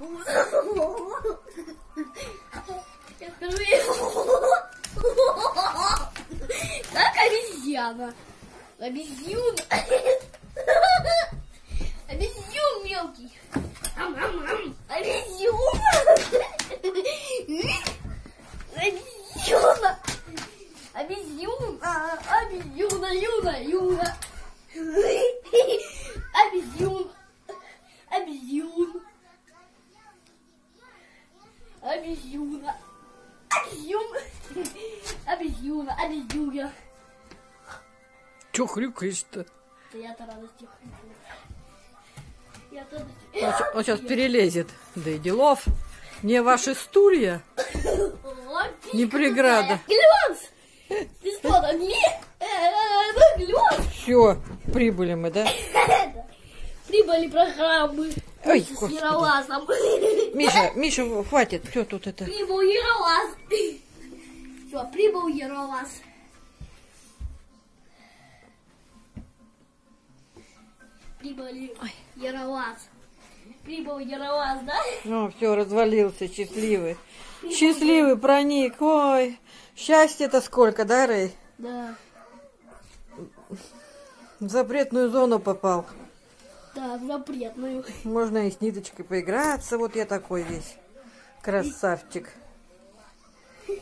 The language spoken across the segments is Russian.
Как обезьяна. Обезьюн. Обезьюн мелкий. Обезьюн. Обезьюна. Обезьюн. А, Обезьюна, юна, юна. Обезьюн. Обезьюн. Обезьюна. Обезьюн. Обезьюна. Обезьюна. Че хрюкаешь-то? Да я-то радости хрюкаю. Я-то. Он, он сейчас перелезет. Да и делов. Не ваши стулья. Не преграда. Глёнс! Ты что, там глёнс! Все, прибыли мы, да? Прибыли программы. Ой, С господи. Яролазом. Миша, Миша, хватит, все тут это. Прибыл Яролаз. Все, прибыл Яролаз. Прибыли Яролаз. Прибыл Яролаз, да? Ну, все, развалился, счастливый. Счастливый проник. Ой, счастье-то сколько, да, Рэй? Да. В запретную зону попал. Да, в запретную. Можно и с ниточкой поиграться. Вот я такой весь. Красавчик.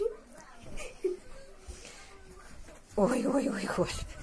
Ой, ой, ой, господи.